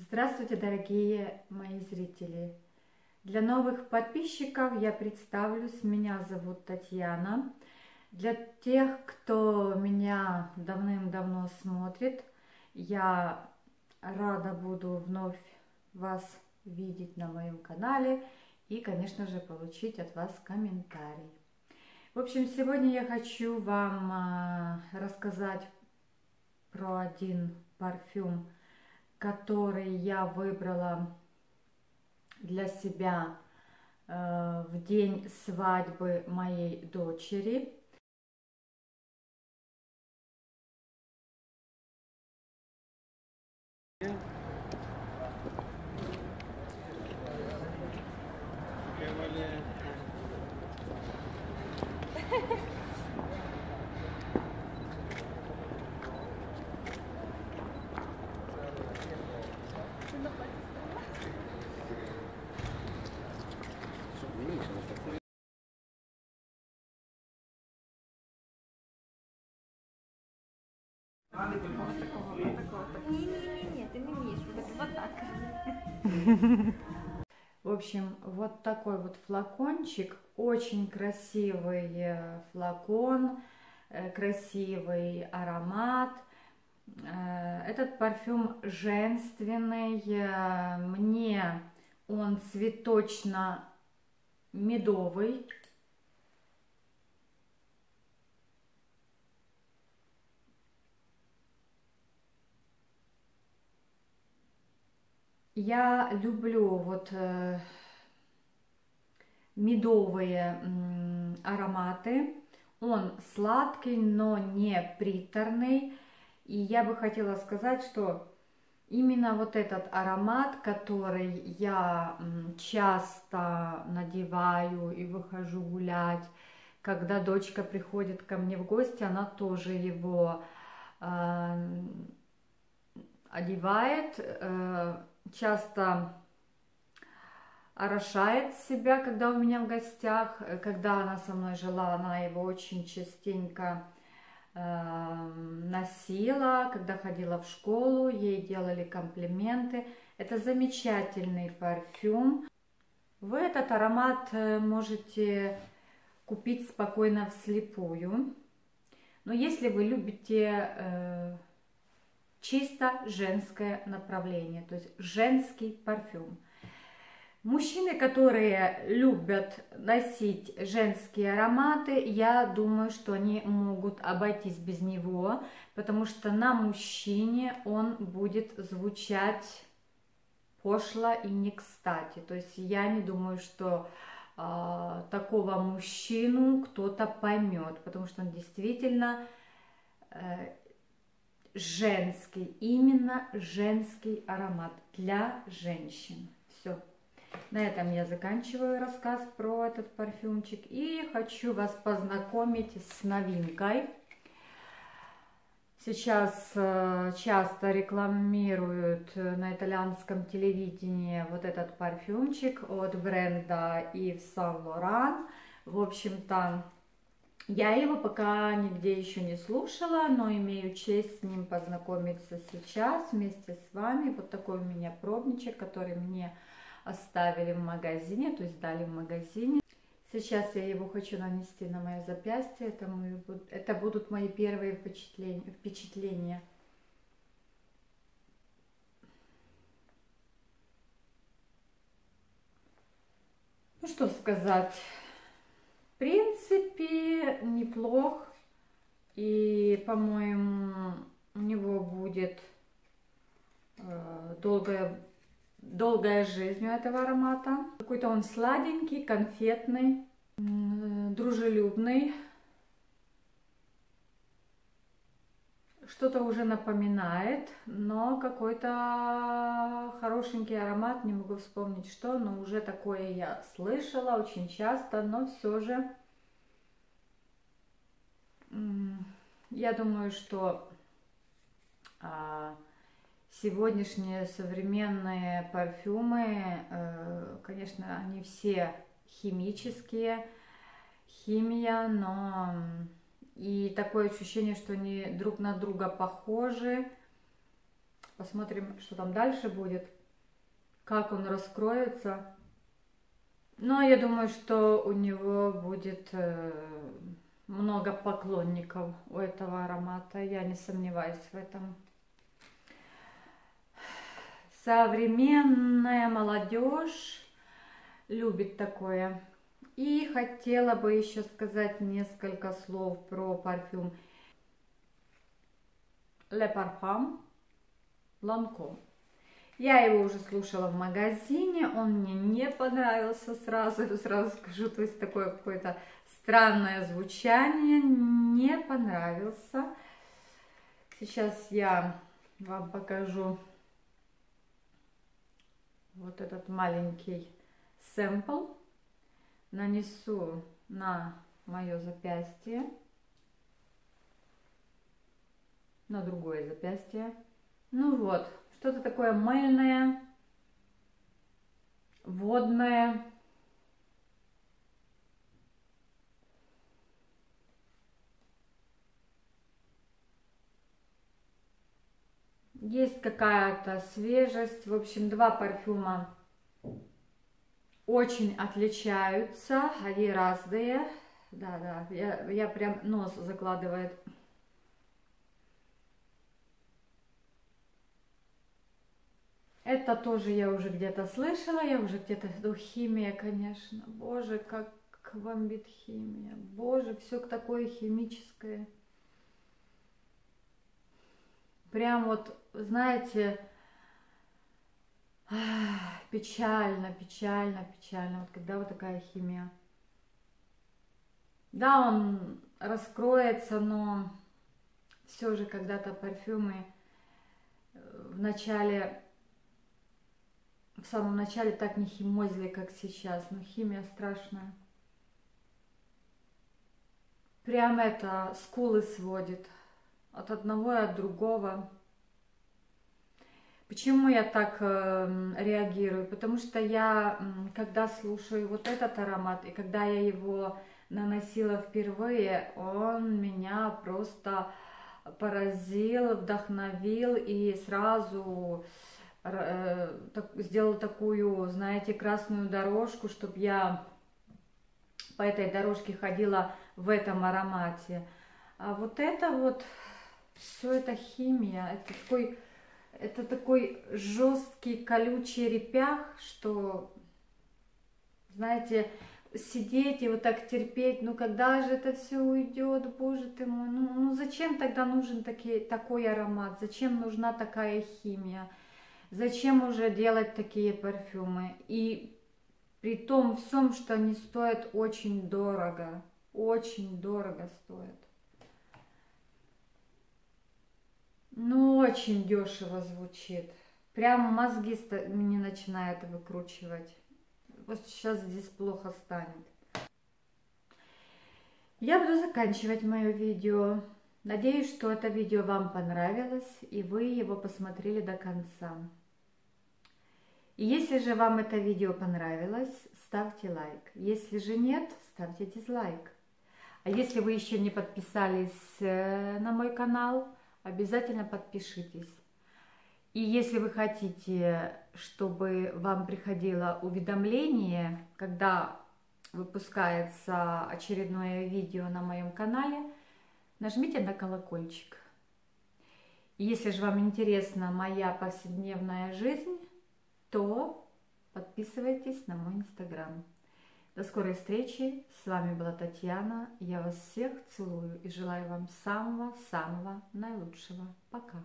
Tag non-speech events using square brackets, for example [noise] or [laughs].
Здравствуйте, дорогие мои зрители! Для новых подписчиков я представлюсь. Меня зовут Татьяна. Для тех, кто меня давным-давно смотрит, я рада буду вновь вас видеть на моем канале и, конечно же, получить от вас комментарий. В общем, сегодня я хочу вам а, рассказать про один парфюм, который я выбрала для себя э, в день свадьбы моей дочери. В общем, вот такой вот флакончик, очень красивый э, флакон, э, красивый аромат. Э, этот парфюм женственный, мне он цветочно-медовый, Я люблю вот э, медовые э, ароматы. Он сладкий, но не приторный. И я бы хотела сказать, что именно вот этот аромат, который я часто надеваю и выхожу гулять, когда дочка приходит ко мне в гости, она тоже его э, одевает. Э, часто орошает себя, когда у меня в гостях. Когда она со мной жила, она его очень частенько э, носила. Когда ходила в школу, ей делали комплименты. Это замечательный парфюм. Вы этот аромат э, можете купить спокойно вслепую. Но если вы любите э, чисто женское направление, то есть женский парфюм. Мужчины, которые любят носить женские ароматы, я думаю, что они могут обойтись без него, потому что на мужчине он будет звучать пошло и не кстати. То есть я не думаю, что э, такого мужчину кто-то поймет, потому что он действительно э, женский, именно женский аромат для женщин. Все. На этом я заканчиваю рассказ про этот парфюмчик и хочу вас познакомить с новинкой. Сейчас э, часто рекламируют на итальянском телевидении вот этот парфюмчик от бренда Yves Saint Laurent. В общем-то, я его пока нигде еще не слушала, но имею честь с ним познакомиться сейчас вместе с вами. Вот такой у меня пробничек, который мне оставили в магазине, то есть дали в магазине. Сейчас я его хочу нанести на мое запястье. Это, мои, это будут мои первые впечатления. впечатления. Ну что сказать. В неплох. И, по-моему, у него будет э, долгая, долгая жизнь у этого аромата. Какой-то он сладенький, конфетный, дружелюбный. Что-то уже напоминает, но какой-то хорошенький аромат, не могу вспомнить что, но уже такое я слышала очень часто, но все же я думаю, что а, сегодняшние современные парфюмы, э, конечно, они все химические, химия, но и такое ощущение, что они друг на друга похожи. Посмотрим, что там дальше будет, как он раскроется. Но я думаю, что у него будет э, много поклонников у этого аромата. Я не сомневаюсь в этом. Современная молодежь любит такое. И хотела бы еще сказать несколько слов про парфюм Le Parfum Lancôme. Я его уже слушала в магазине, он мне не понравился сразу, [laughs] сразу скажу, то есть такое какое-то странное звучание, не понравился. Сейчас я вам покажу вот этот маленький сэмпл, нанесу на мое запястье, на другое запястье. Ну вот, что-то такое мыльное, водное. Есть какая-то свежесть. В общем, два парфюма очень отличаются. Они разные. Да, да, я, я прям нос закладывает. Это тоже я уже где-то слышала, я уже где-то, ну, химия, конечно. Боже, как бомбит химия. Боже, все такое химическое. Прям вот, знаете, [sighs] печально, печально, печально. Вот когда вот такая химия. Да, он раскроется, но все же когда-то парфюмы в начале в самом начале так не химозили, как сейчас, но химия страшная. Прям это скулы сводит от одного и от другого. Почему я так э, реагирую? Потому что я, когда слушаю вот этот аромат, и когда я его наносила впервые, он меня просто поразил, вдохновил и сразу Э, сделал такую, знаете, красную дорожку, чтобы я по этой дорожке ходила в этом аромате. А вот это вот, все это химия, это такой, это такой жесткий колючий репях, что, знаете, сидеть и вот так терпеть, ну когда же это все уйдет, боже ты мой, ну, ну зачем тогда нужен таки, такой аромат, зачем нужна такая химия? Зачем уже делать такие парфюмы? И при том всем, что они стоят очень дорого. Очень дорого стоят. Ну, очень дешево звучит. Прям мозги не начинает выкручивать. Вот сейчас здесь плохо станет. Я буду заканчивать мое видео. Надеюсь, что это видео вам понравилось и вы его посмотрели до конца. И если же вам это видео понравилось, ставьте лайк. Если же нет, ставьте дизлайк. А если вы еще не подписались э, на мой канал, обязательно подпишитесь. И если вы хотите, чтобы вам приходило уведомление, когда выпускается очередное видео на моем канале, нажмите на колокольчик. Если же вам интересна моя повседневная жизнь, то подписывайтесь на мой инстаграм. До скорой встречи. С вами была Татьяна. Я вас всех целую и желаю вам самого-самого наилучшего. Пока.